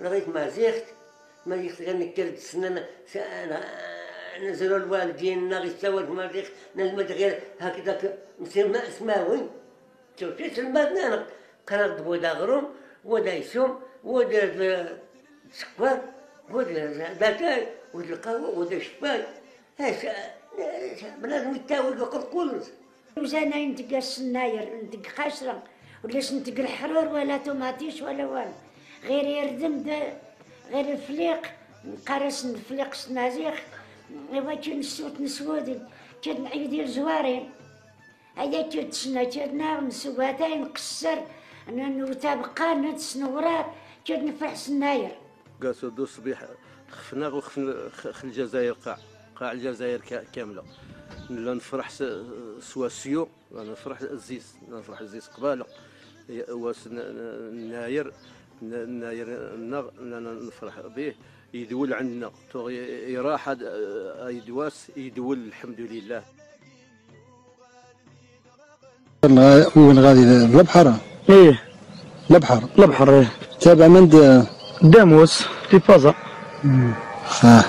لغايه ما زيغت ما زيغت غنكر السنة نزلوا الوالدين غيساوى ما زيغت نزمت غير هكذا مسمى سماوي شوف في سلماتنا أنا كان بودا غروم ودا يسوم ودا السكر ودا داتاي ودا القهوة ودا الشباي بنادم يتاوي وقت كلش. وزانا ندق السناير ندق خشرة ولاش ندق الحرور ولا توماتيش ولا والو. غير يردم غير الفليق نقرس الفليق سنازيخ. إوا كي نسوت نسودي كاد نعيدي الزوارين هيا كي تسنا كاد نار نسواتين نقصر نتابقى نتسنورات كاد نفح سناير قاسوا دو صبيح خفنا وخفنا الجزائر قاع قاع الجزائر كاملة. لا نفرح سواسيو لا نفرح الزيس لا نفرح الزيس قبالة. واس ناير ناير نفرح به. يدول عندنا يراح يدواس يدول الحمد لله. وين غادي؟ لبحر؟ إيه. لبحر. لبحر إيه. تابع من. داموس في بازا آه.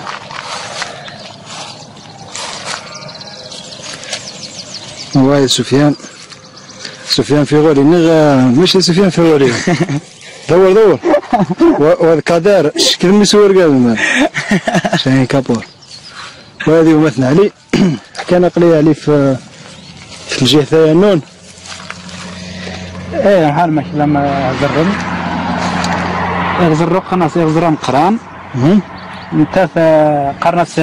واي سفيان. سفيان في غوري. نغ ماشي سفيان في غوري. دور دور. والكادار شكل مسور قال شاهين كابور. وهذه ومثنى علي حكينا قليل عليه في في الجهة ثانون إيه حال ماشي لما زرم. يغزر قناص يغزر مقران انت في قرناس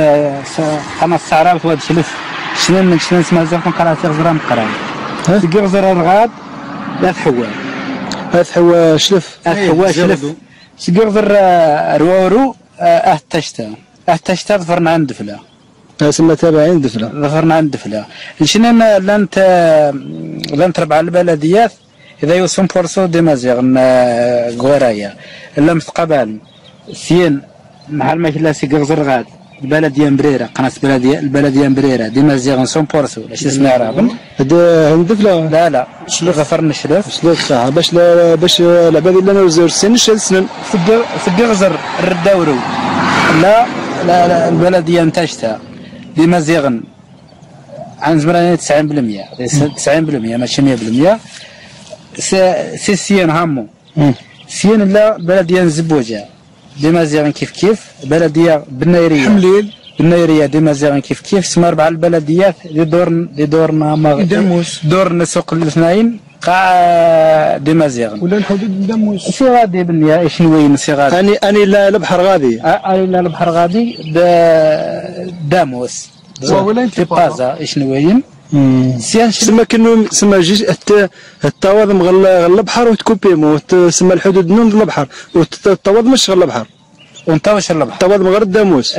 قناص سعراوت واد شلف شنو من شنو اسمها زرقم قناص يغزر مقران تقغزر الغاد لا تحوال هذا شلف. حوا شلف. سقغزر رورو آه تشتا آه تشتا ظفرنا عند فلا. سما تابعين دفلة ظفرنا عند دفلة شنو لن لن تربع البلديات؟ إذا يوسفون بورسو دي مازيغ غورايا. الا مثقبال سين محل ما كلا سي غزر غاد البلدية مبريرة قناة بلدية البلدية مبريرة ديما زيغن سون بورسو لاش رابن هذا هندفلة لا؟ لا شلو غفر نشلف شلوف صح. باش لا باش العباد اللي أنا وزير السن شال سنن. سقي غزر الرداورو لا لا لا البلدية نتاجتها ديما زيغن. عن زمرانية 90% 90% ماشي 100% سي سيان هامو. سيان لا بلدية زبوجة ديما زيغن كيف كيف؟ بلدية بنايرية حمليل بنايرية ديما زيغن كيف كيف؟ سما أربع البلديات دي دور دي دورنا دموس. دور سوق الاثنين قاع ديما زيغن ولا الحدود دموس. سي غادي بنيا إيش نوين سي غادي؟ اني أني لا البحر غادي. أني لا البحر غادي داموس ولا في بازا إيش نوين؟ سيان سما كنو سما جيش التواضم غل البحر وتكوبي مو. سما الحدود نون البحر والتواضم مش غل البحر ونطاوش البحر التواضم غير الداموس.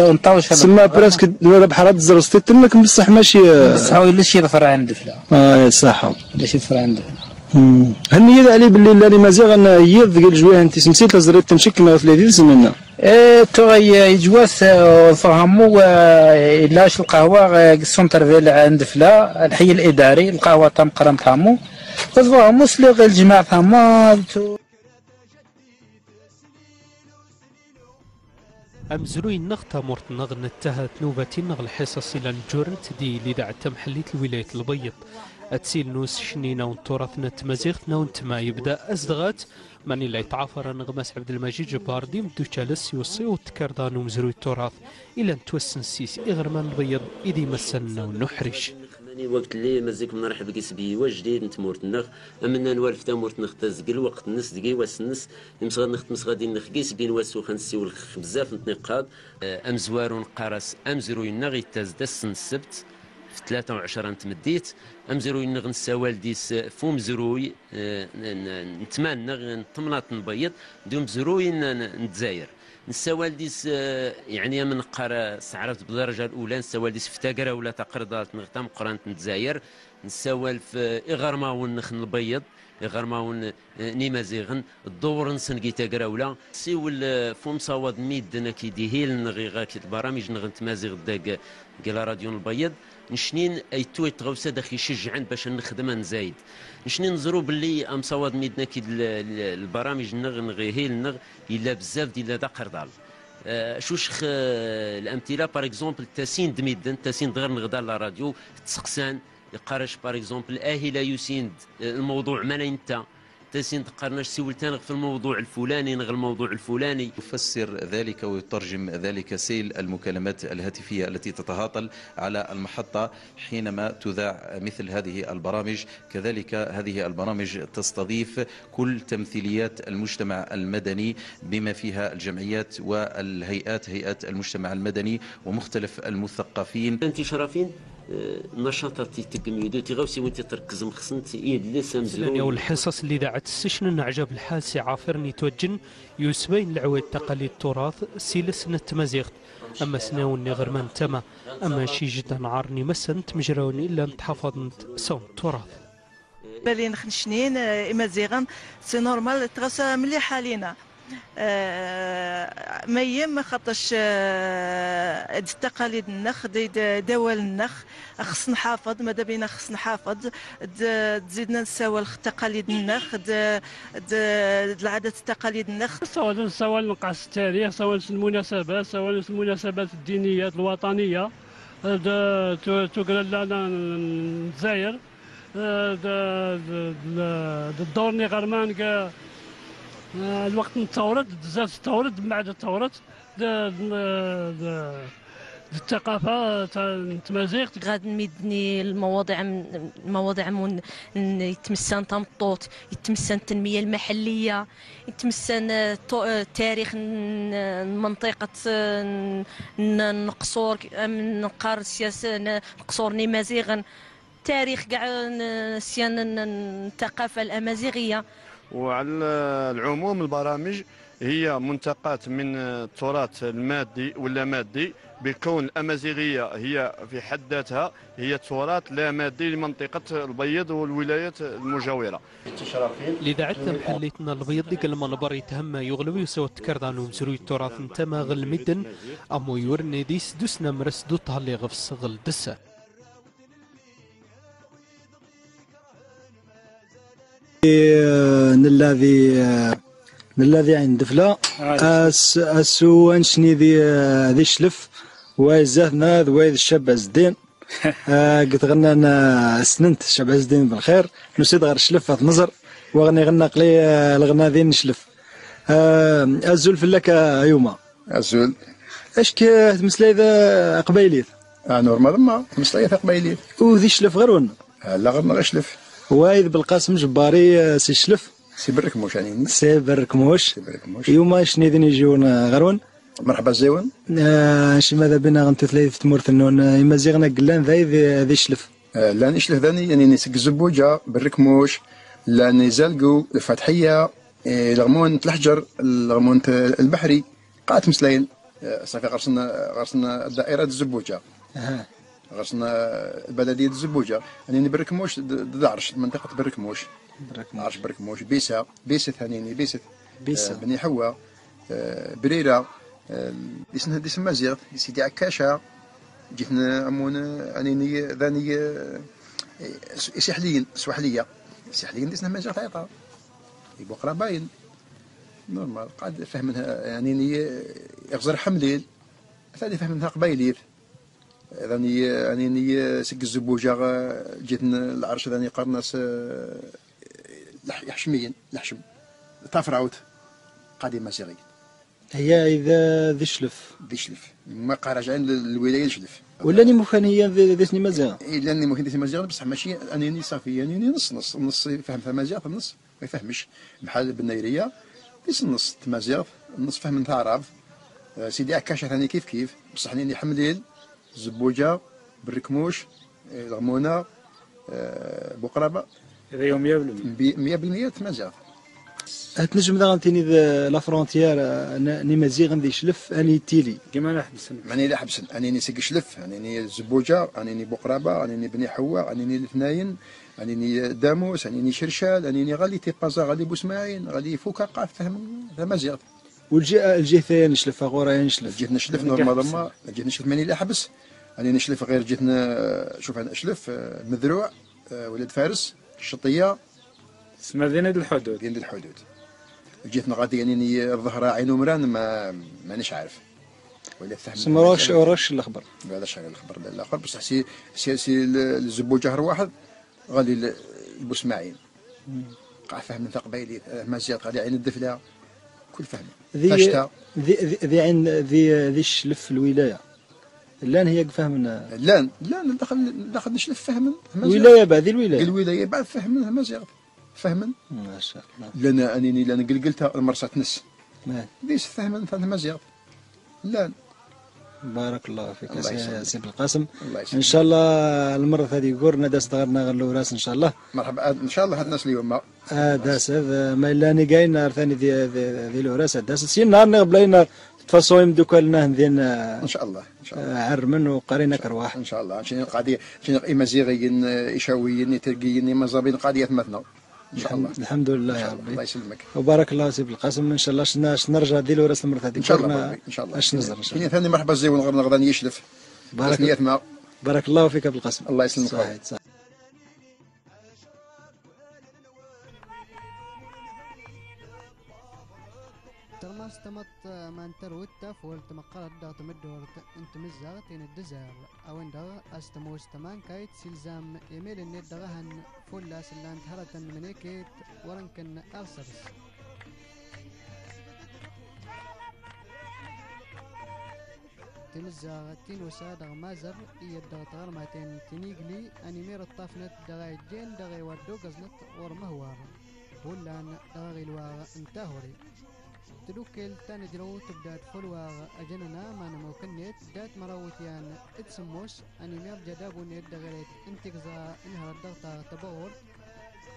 ونطاوش البحر سما براسك البحر تزرستي تمك بصح ماشي بصح ولا شي ظفر عند فلا آه صح ولا شي ظفر عند هني علي باللي لا مازال أنا يض قال جوية انت سمسيت زريت تمشي كما 30 سنه إيه تو يجواس فهموا لاش القهوه السونتر فيل عند فلا الحي الاداري القهوه تم قرن تامو فهموا سلوغ الجماعه فهموا أمزروي النغطة مرت نغ نتهت نوبة نغ الحصص إلى نجورنت دي لذا محلية الولاية البيض. أتسيل نوس شنينا ونتورثنا تمازيغتنا ونتما يبدأ أزدغات ماني لا يتعافر نغماس عبد المجيد جبار دي مدو تشالس يوصي وتكردان ومزروي التراث. إلى نتوسن سيس إغرمان البيض إذي مسنا ونحرش وقت اللي مزيك نرحب كيس بي وجديد نتمورت النغ أمنا نوالف تامورت نغ تزقل وقت النس دقي واس النس نمسغ نخت مسغادي نخ كيس بين واسو خنسي والخ بزاف نتنقاد أمزوارون قارس أمزروي النغ يتزد السن السبت. في 23 تمديت أمزروي نغ نساوال ديس فوم زروي نتمنى نطمنات نبيض. دوم زروي نتزاير. نساوال ديس يعني من قرا سعرت بالدرجة الأولى. نساوال ديس في تاقرا ولا تقرضات نغتام قرانت نتزاير. نساوال في إغرماون نخن البيض. إغرماون نيمازيغن الدور نسن كيتا قراولا سيول فوم صواد ميد نكي ديهيل نغي غاكي البرامج نغن تمازيغ داك قال راديو البيض. نشنين أي توي تغوسا داخل يشجعن باش نخدم نزايد نشنين نزرو باللي أم صواد ميدنا كي البرامج نغ نغي هيل نغ إلا بزاف ديال دا قردال. آه، شوش الأمثلة؟ بار اكزومبل تاسين دميدن تاسين دغر نغدا لا راديو تسقسان. يقارش بار اكزومبل اهي لا يسيند الموضوع ما أنت؟ تاسين تقارناش سولتان في الموضوع الفلاني نغ الموضوع الفلاني. يفسر ذلك ويترجم ذلك سيل المكالمات الهاتفية التي تتهاطل على المحطة حينما تذاع مثل هذه البرامج. كذلك هذه البرامج تستضيف كل تمثيليات المجتمع المدني بما فيها الجمعيات والهيئات هيئات المجتمع المدني ومختلف المثقفين. أنت شرافين نشاطات تقميدو تغوسي وانت تركز مخصنت إيه لسه يعني والحصص اللي ذاعت السشن نعجب الحال سي عافرني توجن يوسبين العويد تقاليد التراث سيلس نتمزيغت أما سناوني غير من تما أما شي جدا عارني مسن تمجروني إلا نتحفظ سون التراث بالي نخنشنين إما زيغن سي نورمال تغسى مليحة لينا. آه، ما يم خاطرش آه، التقاليد النخ دوال النخ خص نحافظ ماذا بينا خص نحافظ تزيدنا نساوى تقاليد النخ العادات التقاليد النخ سواء سواء نقص التاريخ سواء المناسبات سواء المناسبات الدينية الوطنية تقرأ لنا الجزائر الدور آه، الوقت نتورط بزاف تورط من بعد تورط الثقافة تاع التمازيغ. غادي نمدني المواضيع المواضيع من يتمسن تمطوط يتمسن التنمية المحلية يتمسن تاريخ منطقة نقصور نقار السياسة نقصور نمازيغا تاريخ كاع سيان الثقافة الأمازيغية. وعلى العموم البرامج هي منتقات من التراث المادي ولا مادي بكون الامازيغيه هي في حد ذاتها هي تراث لا مادي لمنطقة البيض والولايات المجاورة. لذا محليتنا البيض ديك المنبر يتهم يغلب يسوى تكردان ومزروي التراث نتما غل مدن أمو يورني ديس دوسنا مرس دو طالي غفص غل دسة. الذي الذي عند فلا السوان شني ذي ذي شلف. ويزاتنا ذوي الشاب عز الدين قلت غنى أنا سننت شاب عز الدين بالخير. نسيت غير شلف نزر وغني غنى قلي الغنى ذي نشلف. الزول فلك يوما الزول اش تمسلاي ذا قبيليت آه نورمال ما تمسلاي ذا قبيليت وذي شلف غير ون لا غير ما شلف. وايد بالقاسم جباري آه، سي شلف. سي بركموش يعني. سي بركموش سي بركموش يوما شني ذين يجون غرون مرحبا زيون. آه شي ماذا بنا غنت ثلاث تمورت النون يما زيغنا قلان ذاي ذي شلف. آه لا شلف ذاني يعني نسك الزبوجة بركموش لا نزلقو الفتحية آه لغمون الحجر لغمون البحري قات مسلاين آه صافي غرسنا غرسنا دائرة الزبوجة أه. غرسنا بلديه الزبوجة. يعني بركموش دعرش منطقة بركموش. بركموش. بركموش. بيسا بيسة ثانيني بيسة بيسة. آه بني حواء آه بريرة آه اسمها ديسم مزيغ سيدي عكاشة. جيتنا أمون أنيني ذاني آه سحليين سوحلية. سحليين ديسنا مزيغ تعيطا يبقى قراباين نورمال قاعد فهمنها. يعني يغزر حمليل. ثاني فهمنها قبايلير ذاني يعني سك الزبوجة جيت العرش ذاني قرناس يحشميين لحشم تافراوت قديم مسيغي هي إذا ذي شلف. ذي شلف. ما قارجين للولاية شلف. ولا ني مخانية ذي سني مزيغ إلا ني مخانية ذي مزيغ بصح ماشي أنني صافي يعني نص نص نص فهم في مزيغ النص ما يفهمش. بحال بالنيرية ديس النص تمازيغ النص فهم نتاع عرب. سيدي عكاشة ثاني كيف كيف؟ بصح ني حمليل زبوجة بركموش الغمونة بقربة. هذا يوم 100% 100% تمازيغ تنجم ذا غنتيني ذا لا فرونتيير ن- ني مزيغ ذي شلف أني تيلي. كما لا حبسن ماني لا حبسن انني سيك شلف انني زبوجة انني بقرابه انني بني حواء انني الاثنين انني داموس انني شرشال انني غالي تيبازا غالي بوسماعين غالي فوكا قاف فهم هذا والجي الجي ثاني نشلف غورا نشلف. جيت نشلف أنا قاعد نورمالمون جيت نشلف ماني لا حبس انني نشلف غير جيت شوف أنا أشلف آه، مذروع آه، ولد فارس الشطية اسمها دينا الحدود. دين الحدود. جيت غادي يعني الظهر عين ومران ما مانيش عارف. ولا فهم سما وراش وراش الأخبار. هذا شغل الخبر الآخر بصح سي سي سي الزبو جهر واحد غادي ل- البوسماعين قاع فهم من قبايلي مزيات غادي عين الدفلة. كل فهم ذي ذي ذي- ذي عين ذي ذي الشلف في الولاية. الآن هي فهمنا لا لا دخل دخل نشلف فهم ولايه بعد الولاية. الولاية بعد فهم مزيات فهم ما شاء الله. لنا أنني لأن قلقلتها المرسى تنس ما- ليش فهم فهم مزيات لا بارك الله فيك سي بالقاسم الله يسلمك. إن شاء الله المرة هذه يقولنا داس غيرنا غير الوراس إن شاء الله. مرحبا. إن شاء الله هاد الناس اليوم آه داس. هذا ما إلا ني قاين نهار ثاني ذي ذي الوراس. داس. سي نهار نغبلاينا تفاصوي مدوكالنا ذين إن شاء الله إن شاء الله. عرمن وقرينا كرواح إن شاء الله. شنو قاضي شنو إمازيغيين اشاويين تركيين مزابين قاضيه مثنى. إن شاء الله. الحمد لله يا. ربي. الله يسلمك. وبارك الله سي بالقاسم إن شاء الله شنا نرجع ذي الوراس المره هذه إن شاء الله إن شاء الله. اش نزر إن شاء الله؟ ثاني مرحبا زي ونغرنا غدا يشلف بارك الله فيك بالقاسم الله يسلمك. صحيح صحيح. ترماس تمت من تروت فول تمقرد دا تمدور انت مزار تين الدزار. أو اندر استموس تمان كايت سلزام إيميل النت دغهن فولا سلاند هرة منيكيت ورنكن ارسرس تمزا تين وسا دغ مازر إيا دغ تغر ماتين تنيقلي أنيمير الطافنت دغا جين دغا يودو قزنت ورمهوار. ولان دغا غيلوا انتهوري. تلوكل تاني درو تبدا تفلوا أجننا ما نمو كنيت دات مراوتيان اتسموس أنيمير جدابو نيت دغريت انتقزا إنهار الضغطة تبغور.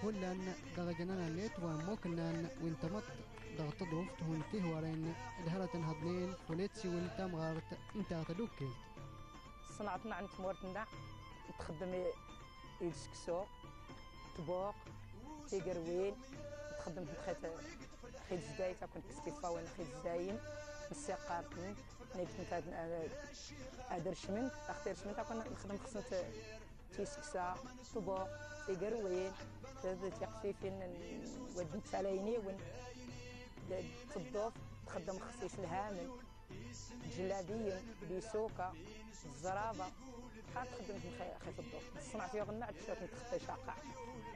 ولان دغا جنانا نيت ومو كنان وانتمت ضغط ضوف تهون تهورين دهرة هضنين وليتسي ولتام غارت انت تلوكل صنعتنا عند مورتنا تخدم يدسكسو طبوق تيقروين تخدم في خيط زداي تكون كستيفا وين خيط زداين السيقارتين نيت نتاد أدر شمن. اختار شمن تكون نخدم خصنا تيسكسا طبوق تيقروين تيقفيفين ودي تساليني وين تضوف تخدم خصيص الهامل. الزرابة. بحال تخدم في خي- خيط الضوء صنعت يغنى تشوف تخطي شاقع.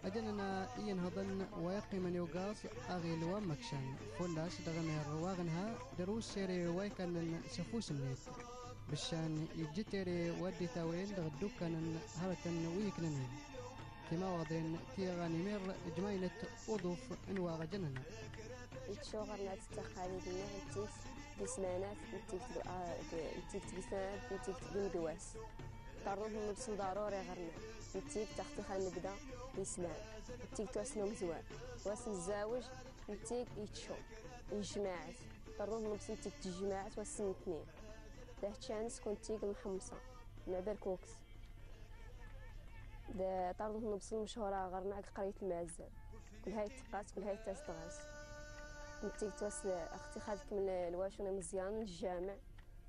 أجننا إين هضن ويقي من يوغاس أغي لوا مكشان. فولاس دغن رواغنها دروس سيري ويكن سفوس النيت. بشان يجتري ودي تاوين دغ كان هرة ويكنن كما وضين تيغاني مير جماينة أضوف إنواغ جننا يتشوغر ناس التقاليدنا نتيك بسنانات نتيك نتيك بسنانات نتيك بمدواس طرود نلبس ضروري غرنا نتيك تختي خال نبدا بسلام نتيك تواسنو مزوان. واس الزاوج نتيك يتشو الجماعات طرود نلبس نتيك الجماعات واس اثنين. ده تشانس كنتيك المحمصة نعبر كوكس. ده طرود نلبس المشهورة غرنا قرية المعزة كل هاي تقاس كل هاي تستغاس. نتيك توصل أختي خالتك من الواشونه مزيان الجامع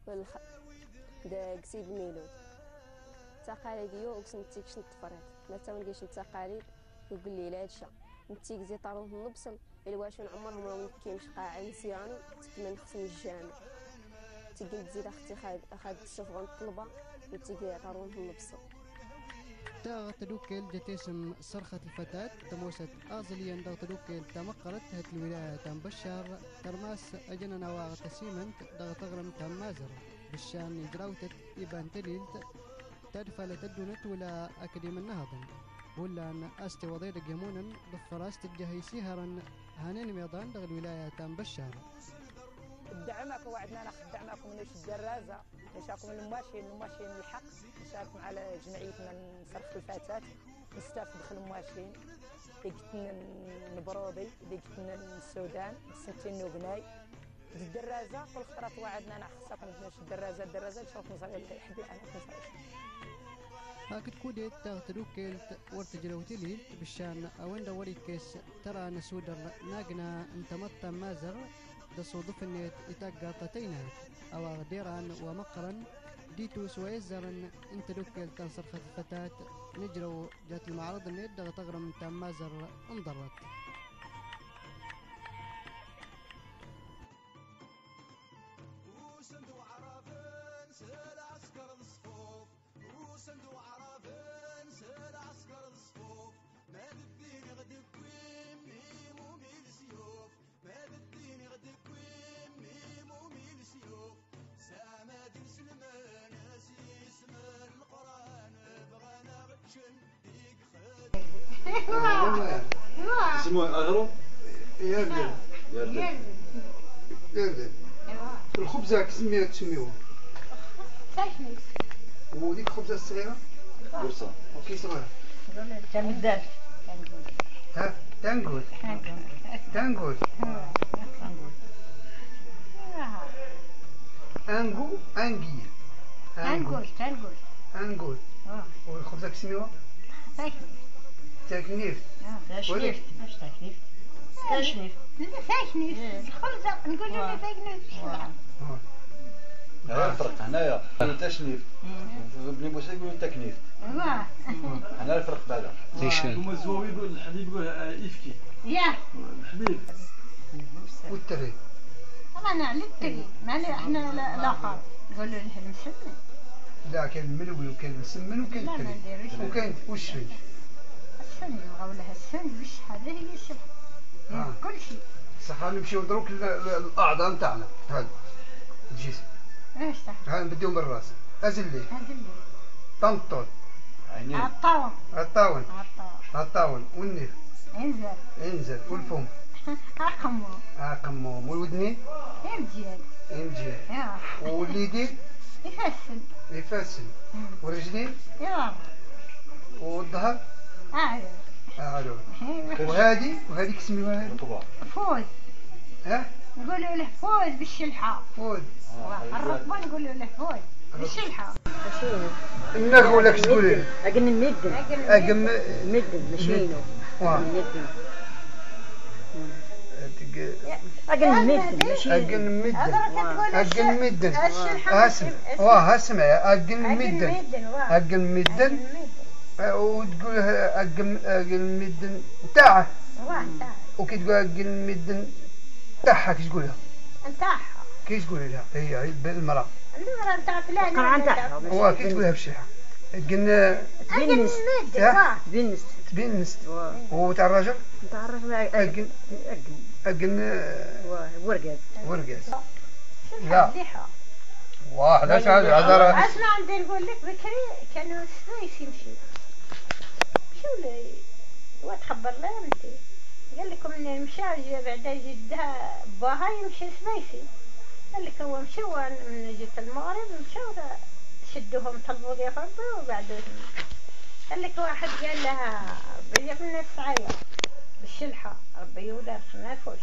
والخ... دا قسيد ميلود تقاليد يو وكس نتيك شنت فريط ما تا منقيش التقاليد وقول لي لا نتيك زي طاروهم نبصل الواشون عمرهم راهم كيمش قاعة مزيان تكمل خصم الجامع. تيجي تزيد أختي خالد أخذت الشفغة الطلبة نتيك طاروهم نبصل. تا تدوكل جتيسم صرخة الفتاة تموست أغزليا دا تدوكل تمقرت هت الولاية تام بشار ترماس أجننا واغ تسيمنت دا تغرم تام مازر بشان يجراوتت إبان تليلت تدفل تدونت ولا أكديم النهضن ولا أن أستي وضيد جمونا بفراس تجهي سيهرا هانين ميضان دا الولاية تام بشار الدعمك وعدنا ناخذ دعمكم من الدرازة. نشاكم الماشين الماشين الحق. نشارك مع جمعيتنا نصرف الفتاة. نستافد دخل الماشين ديك نبرودي ديك السودان سنتين نوبناي الدرازة كل خطره توعدنا أنا خصها كنت الدرازة. الدرازة نشوف نصغي حبي أنا كنصغي هاك تكوديت تغتلو كيلت ورتجلو تليل بشان أوين دوري كيس؟ ترى نسودر ناقنا انتمت مازر دا صودف النيت يتاقا تتينات أو غديران ومقرا ديتو سويزرن انت دوكيل تنصر فتات نجرو جات المعرض دا تغرم تام مازر انضرت. اسمه أغرو؟ يردن يردن يردن الخبزة كسميها تسميوها وديك الخبزة الصغيرة قرصة. وكي صغيرة. تمدد ها؟ تنقول. تنقول. أنقو أنقية. تنقول تنقول. أنقول. والخبزة كسميوها تكنيف. تشنيف مش تكنيف. تشنيف تشنيف خلصة نقول له تشنيف هذا الفرق هنايا. تشنيف بني بوسي يقولوا تكنيف. هنا الفرق بعدا. هما الزواوي يقول الحبيب يقول إفكي. يا. الحبيب والتري. طبعا على التري. ما إحنا لا لا خالص نقول له نحن مسمن لا كان الملوي وكان المسمن ما التري نديروش. وكان والشريج السن يبغوا لها السن هذا هي السن آه. كل شيء. صح نمشيو دروك الأعضاء نتاعنا. هذا الجسم. إيش صح؟ ها نبديو من الراس. ازلي اللي طنطون عينين. عطاون الطاون عطاون الطاون والنيف إنزل. إنزل. والفم. أقمو. عاقموم والودنين إمجيل. يمجي يا. واليدين يفسن يفسل والرجلين يا والظهر. اعرف اعلو وهذه وهذه كسميوها هذه فوز ها نقولوا له فوز بالشلحة فوز الركبة نقولوا له فوز بالشلحة نقول لك تقول لي أقل مدن أقم مدن مشينو واه. مدن تق- أقل مدن أقل مدن أقل مدن اسمع واه اسمع أقل مدن أقل مدن وتقول أقل أقل مدن تاعه. وكي تقول أقل مدن تاعها كي تقولها؟ نتاعها كي تقولي لها هي بالمرأة. المرة نتاع فلان. القرعة نتاعها. هو كي تقولها بشيحة. قلنا تبنس ها؟ تبنس تبنست وتاع الرجل؟ تعرف ما أقل. أقل. ورقات ورقات لا. واه لا تعال هذا اسمع عندي نقول لك بكري كانوا السبايس يمشيو؟ لي وتخبر لها انت قال لكم من مشى بعدا جدها باها يمشي سبايسي قال لك هو مشوا من جيت المغرب مشوا شدوهم طلبوا ضياف ربي وبعدين. قال لك واحد قال لها ربي من السعية بالشلحة ربي ودار ما يفوش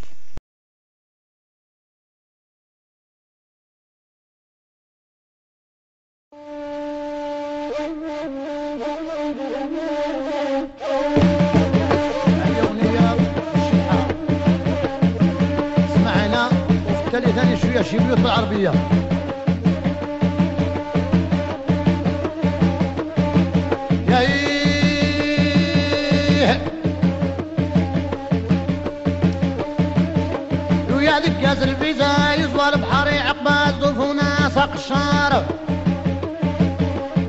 سمعنا وبالتالي ثاني شوية شي بيوت بالعربيه يا ويا دقاز الفيزا يزوى البحر عقبال دفونا ساق الشارع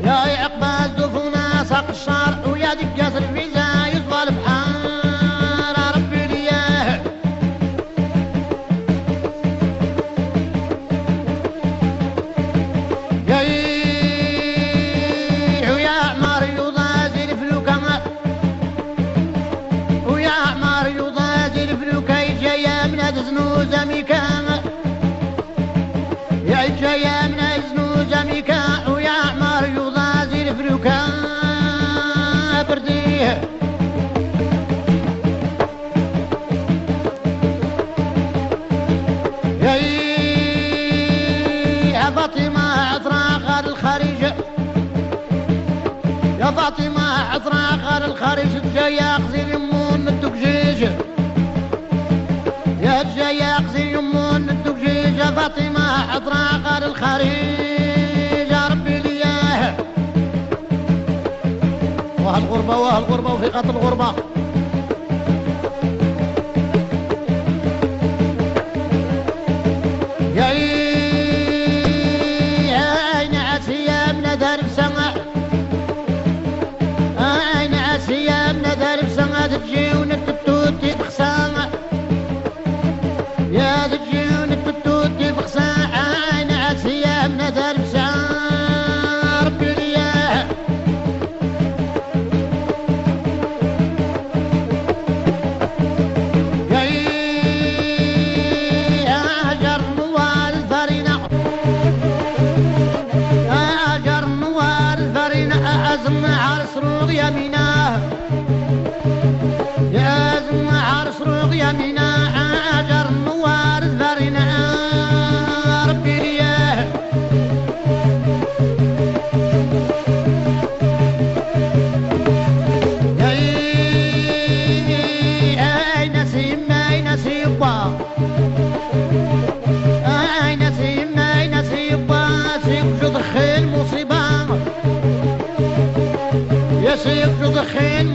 يا عقبال دفونا ساق الشارع زنوزة يا جاية من زنوزة ميكا ويا عمر يضازر فلوكا برديه يا فاطمة عطرا غار الخارج يا فاطمة عطرا غار الخارج جاية صوتي ما عطرا غير الخريج يا ربي لياه وهالغربة وهالغربة وفي قتل الغربة. friend.